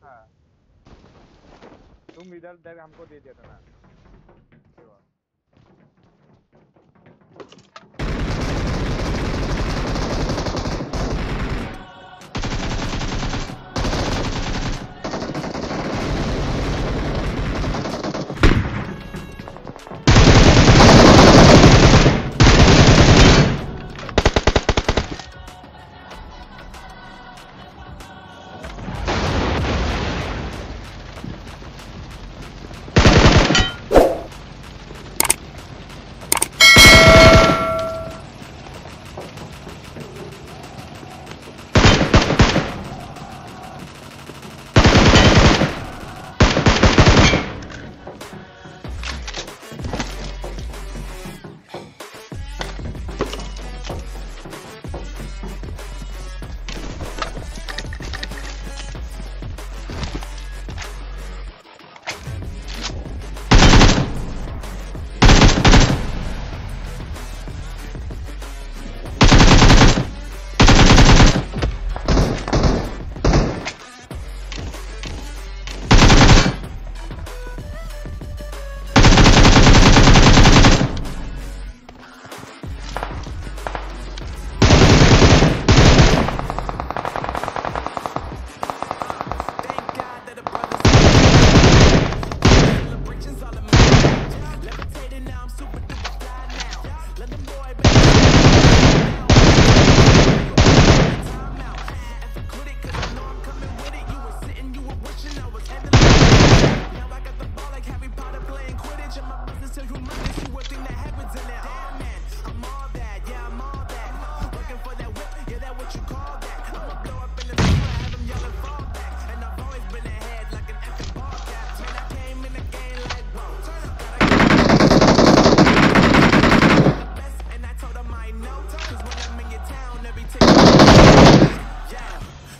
था। तुम इधर उधर हमको दे देना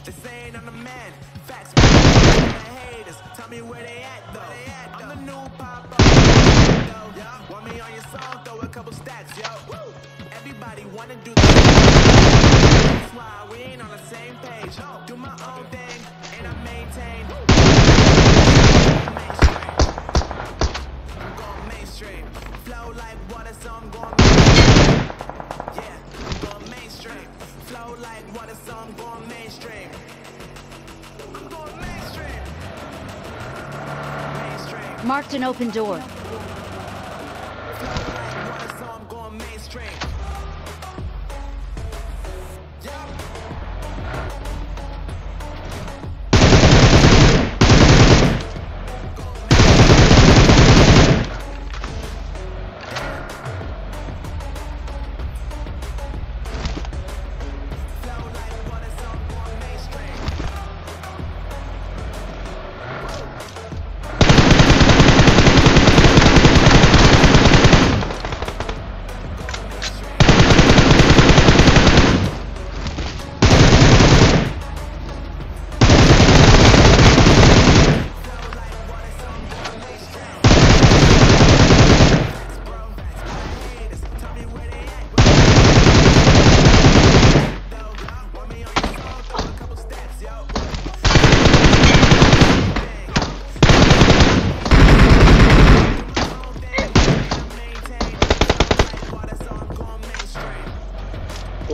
they saying I'm the man. Facts, haters. Tell me where they at though. I'm the new papa. Want me on your song? Throw a couple stacks, yo. Everybody wanna do the That's why we ain't on the same page. Do my own thing, and I maintain. Mainstream. I'm mainstream. Flow like water, so I'm going Yeah, I'm going mainstream. Flow like water, so I'm going mainstream. Marked an open door.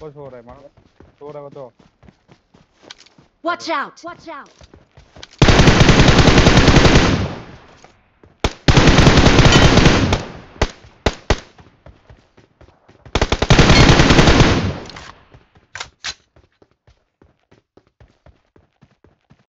कुछ हो रहा है मानो सो रहा हो तो Watch out! Watch out!